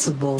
sensible.